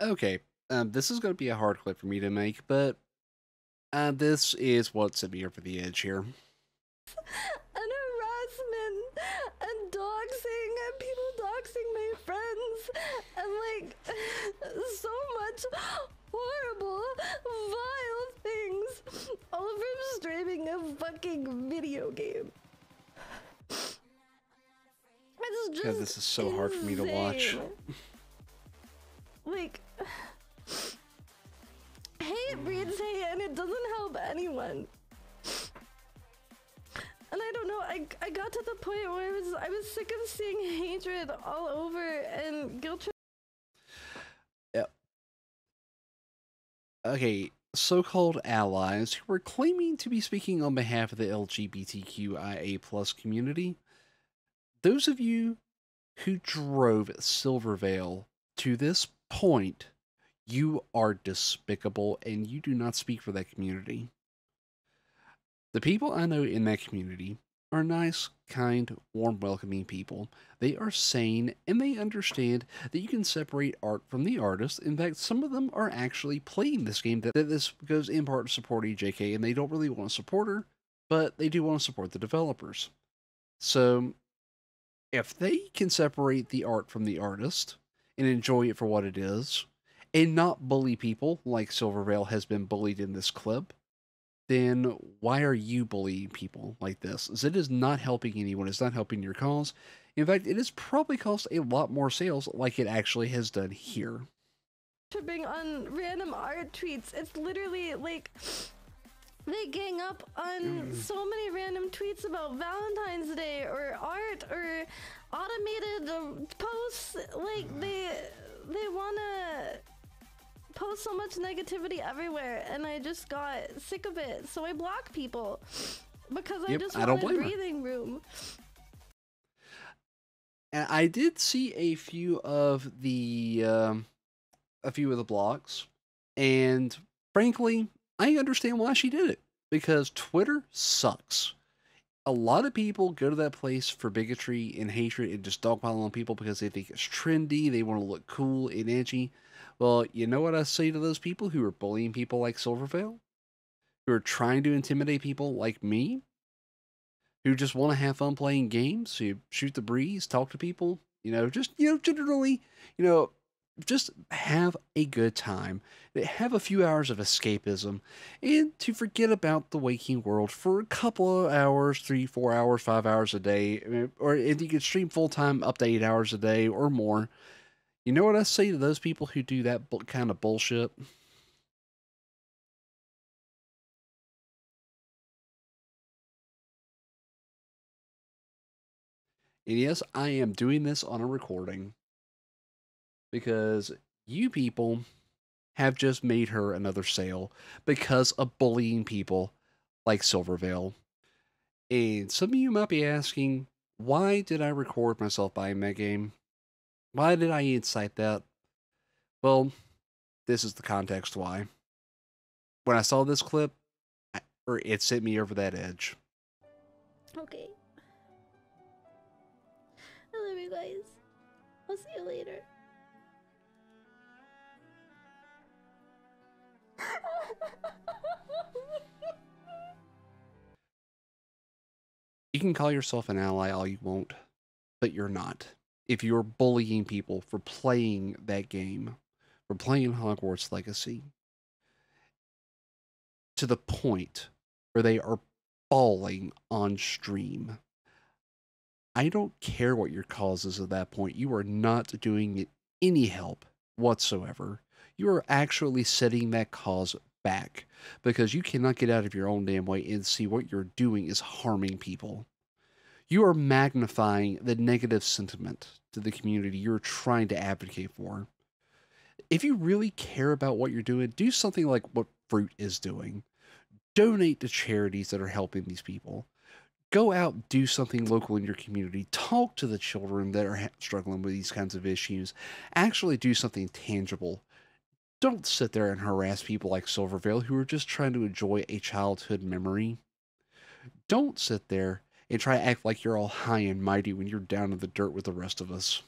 Okay, um, this is going to be a hard clip for me to make, but uh, this is what set me over the edge here. and harassment and doxing and people doxing my friends and like so much horrible, vile things, all from streaming a fucking video game. It's just God, this is so hard for me to watch. Like, hate mm. breeds hate, and it doesn't help anyone. And I don't know. I, I got to the point where I was I was sick of seeing hatred all over and guilt trip. Okay, so called allies who were claiming to be speaking on behalf of the LGBTQIA plus community. Those of you who drove Silvervale to this point, you are despicable and you do not speak for that community. The people I know in that community are nice, kind, warm, welcoming people. They are sane and they understand that you can separate art from the artist. In fact, some of them are actually playing this game that, that this goes in part to support EJK and they don't really want to support her, but they do want to support the developers. So if they can separate the art from the artist and enjoy it for what it is and not bully people like Silvervale has been bullied in this clip, then why are you bullying people like this? It is not helping anyone, it's not helping your cause. In fact, it has probably caused a lot more sales like it actually has done here. tripping on random art tweets. It's literally like they gang up on so many random tweets about Valentine's Day or art or automated uh, posts. Like they they wanna post so much negativity everywhere, and I just got sick of it. So I block people because I Yep, just I don't wanted her. breathing room. And I did see a few of the um, a few of the blogs, and frankly, I understand why she did it because Twitter sucks. A lot of people go to that place for bigotry and hatred and just dogpile on people because they think it's trendy, they want to look cool and edgy. Well, you know what I say to those people who are bullying people like Silvervale? Who are trying to intimidate people like me? Who just want to have fun playing games, who shoot the breeze, talk to people, you know, just, you know, generally, you know, just have a good time, have a few hours of escapism, and to forget about the waking world for a couple of hours, three, four hours, five hours a day, eh, or if you can stream full time up to eight hours a day or more. You know what I say to those people who do that kind of bullshit? And yes, I am doing this on a recording because you people have just made her another sale because of bullying people like Silvervale. And some of you might be asking, why did I record myself buying that game? Why did I incite that? Well, this is the context why. When I saw this clip, I, or it sent me over that edge. Okay. I love you guys. I'll see you later. You can call yourself an ally all you want, but you're not. If you're bullying people for playing that game, for playing Hogwarts Legacy, to the point where they are bawling on stream, I don't care what your cause is at that point. You are not doing it any help whatsoever. You are actually setting that cause back because you cannot get out of your own damn way and see what you're doing is harming people. You are magnifying the negative sentiment to the community you're trying to advocate for. If you really care about what you're doing, do something like what Fruit is doing. Donate to charities that are helping these people. Go out, do something local in your community. Talk to the children that are struggling with these kinds of issues. Actually, do something tangible don't sit there and harass people like Silvervale who are just trying to enjoy a childhood memory. Don't sit there and try to act like you're all high and mighty when you're down in the dirt with the rest of us.